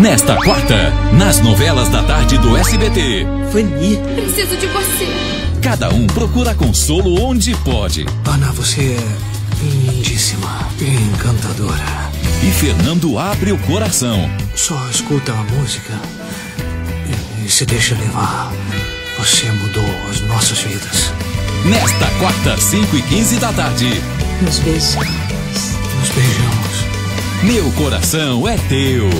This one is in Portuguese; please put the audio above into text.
Nesta quarta, nas novelas da tarde do SBT. Fanny. Preciso de você. Cada um procura consolo onde pode. Ana, você é lindíssima, encantadora. E Fernando abre o coração. Só escuta a música e, se deixa levar. Você mudou as nossas vidas. Nesta quarta, 5 e 15 da tarde. Nos beijamos. Nos beijamos. Meu coração é teu.